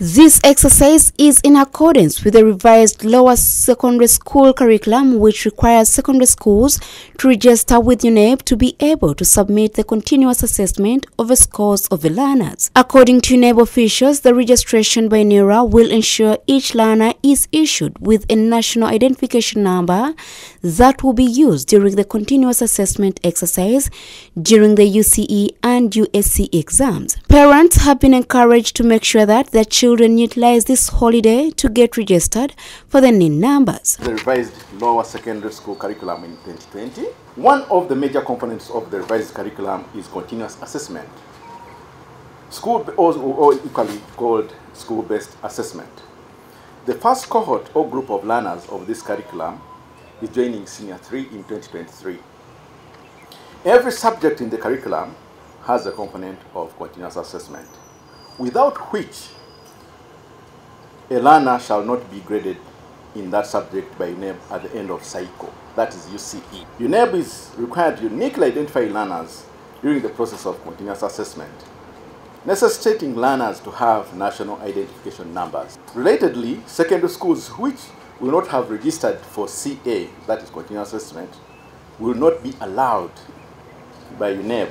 This exercise is in accordance with the revised lower secondary school curriculum which requires secondary schools to register with UNEB to be able to submit the continuous assessment of the scores of the learners. According to UNEB officials, the registration by NIRA will ensure each learner is issued with a national identification number that will be used during the continuous assessment exercise during the UCE and USC exams. Parents have been encouraged to make sure that their children children utilize this holiday to get registered for the NIN numbers. The revised lower secondary school curriculum in 2020. One of the major components of the revised curriculum is continuous assessment. School, or equally called school-based assessment. The first cohort or group of learners of this curriculum is joining Senior 3 in 2023. Every subject in the curriculum has a component of continuous assessment, without which a learner shall not be graded in that subject by UNEB at the end of cycle, that is UCE. UNEB is required to uniquely identify learners during the process of continuous assessment, necessitating learners to have national identification numbers. Relatedly, secondary schools which will not have registered for CA, that is continuous assessment, will not be allowed by UNEB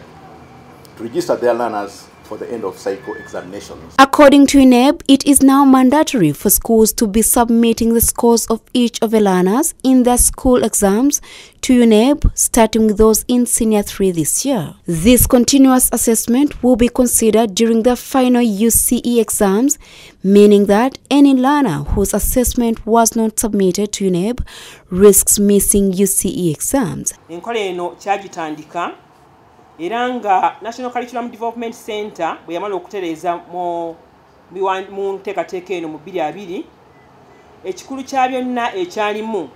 register their learners for the end of cycle examinations. According to UNEB, it is now mandatory for schools to be submitting the scores of each of the learners in their school exams to UNEB, starting with those in Senior 3 this year. This continuous assessment will be considered during the final UCE exams, meaning that any learner whose assessment was not submitted to UNEB risks missing UCE exams. Era nga national curriculum development center bwe yamala okutereeza mu nteekateeka eno mu 22 ekikulu kya byonna ekyalimu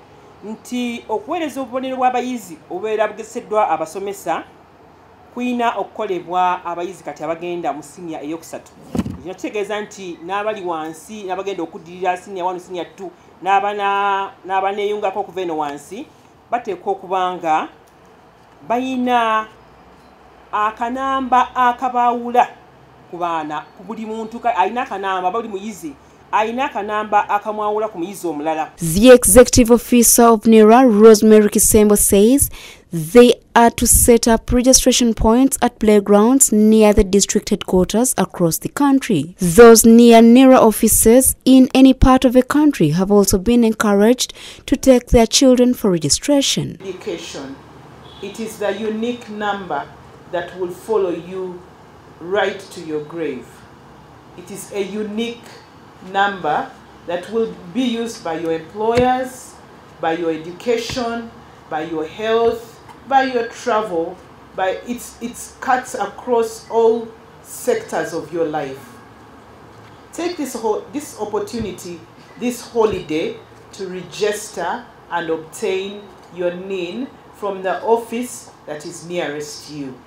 nti okuweereza obubonero bw'abayizi obubeera bugezeseddwa abasomesa kuyina okukolebwa abayizi kati abagenda mu sinia eyokusatu. Kino kitegeeza nti n'abali wansi n'abagenda okuddirira sinia 1 sinia 2 n'abaneeyungako okuva eno wansi bateekwa okuba nga bayina akanamba akabawula ku baana ku buli muntu alina akanamba buli muyizi aina akanamba akamwawula ku muyizi omulala the executive officer of nera rosemary kisembo says they are to set up registration points at playgrounds near the district headquarters across the country. Those near NERA offices in any part of the country have also been encouraged to take their children for registration. Education. It is the unique number that will follow you right to your grave. It is a unique number that will be used by your employers, by your education, by your health, by your travel, by it's, it's cuts across all sectors of your life. Take this, whole, this opportunity, this holiday, to register and obtain your NIN from the office that is nearest you.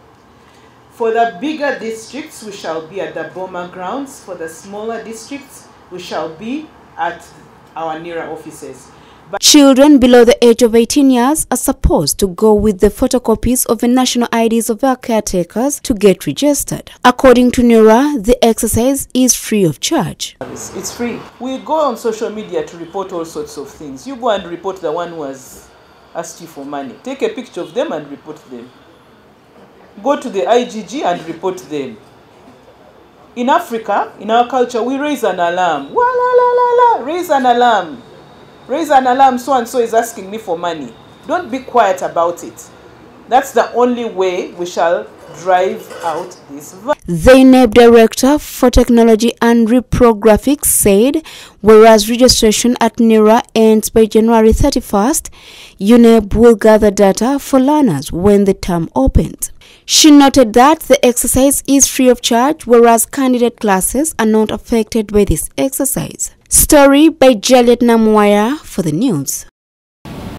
For the bigger districts, we shall be at the Boma grounds. For the smaller districts, we shall be at our NIRA offices. But Children below the age of 18 years are supposed to go with the photocopies of the national IDs of their caretakers to get registered. According to NIRA, the exercise is free of charge. It's free. We go on social media to report all sorts of things. You go and report the one who has asked you for money. Take a picture of them and report them go to the IGG and report them. In Africa, in our culture, we raise an alarm. Wa la la la la, raise an alarm. Raise an alarm, so and so is asking me for money. Don't be quiet about it. That's the only way we shall drive out this The UNEB Director for Technology and Reprographics said, whereas registration at NIRA ends by January 31st, UNEB will gather data for learners when the term opens. She noted that the exercise is free of charge, whereas candidate classes are not affected by this exercise. Story by Juliet Namwaya for the news.